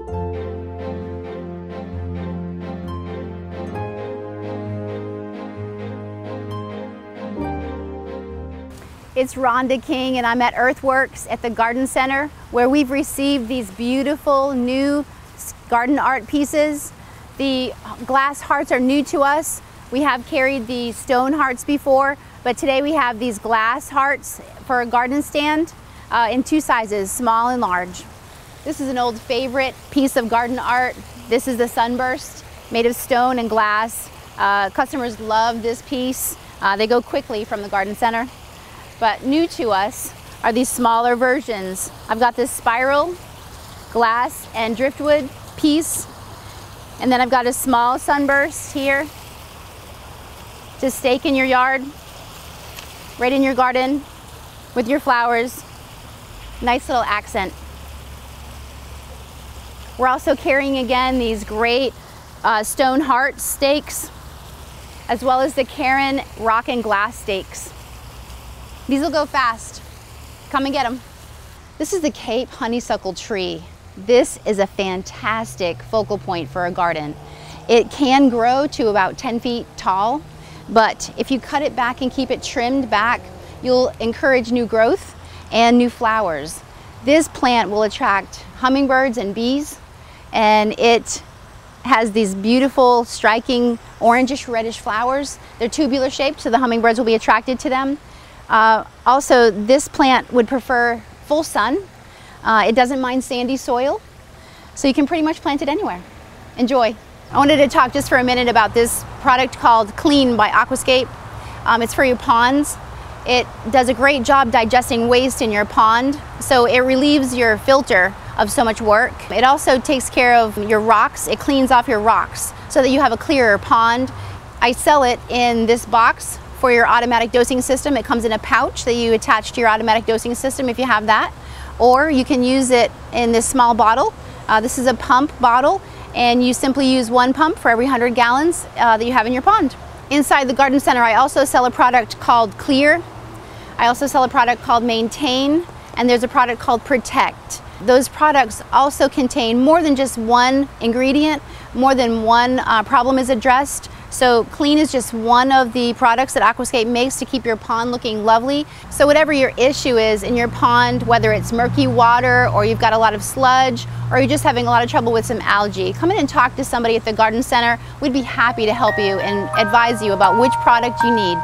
It's Rhonda King and I'm at Earthworks at the Garden Center where we've received these beautiful new garden art pieces. The glass hearts are new to us. We have carried the stone hearts before, but today we have these glass hearts for a garden stand uh, in two sizes, small and large. This is an old favorite piece of garden art. This is the Sunburst, made of stone and glass. Uh, customers love this piece. Uh, they go quickly from the garden center. But new to us are these smaller versions. I've got this spiral, glass, and driftwood piece. And then I've got a small sunburst here to stake in your yard, right in your garden with your flowers. Nice little accent. We're also carrying again these great uh, stone heart stakes, as well as the cairn rock and glass stakes. These will go fast. Come and get them. This is the Cape honeysuckle tree. This is a fantastic focal point for a garden. It can grow to about 10 feet tall, but if you cut it back and keep it trimmed back, you'll encourage new growth and new flowers. This plant will attract hummingbirds and bees, and it has these beautiful, striking orangish reddish flowers. They're tubular shaped, so the hummingbirds will be attracted to them. Uh, also, this plant would prefer full sun. Uh, it doesn't mind sandy soil, so you can pretty much plant it anywhere. Enjoy. I wanted to talk just for a minute about this product called Clean by Aquascape. Um, it's for your ponds. It does a great job digesting waste in your pond, so it relieves your filter of so much work. It also takes care of your rocks. It cleans off your rocks so that you have a clearer pond. I sell it in this box for your automatic dosing system. It comes in a pouch that you attach to your automatic dosing system if you have that. Or you can use it in this small bottle. Uh, this is a pump bottle and you simply use one pump for every 100 gallons uh, that you have in your pond. Inside the garden center, I also sell a product called Clear. I also sell a product called Maintain, and there's a product called Protect. Those products also contain more than just one ingredient, more than one uh, problem is addressed. So clean is just one of the products that Aquascape makes to keep your pond looking lovely. So whatever your issue is in your pond, whether it's murky water or you've got a lot of sludge or you're just having a lot of trouble with some algae, come in and talk to somebody at the garden center. We'd be happy to help you and advise you about which product you need.